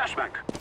Flashback.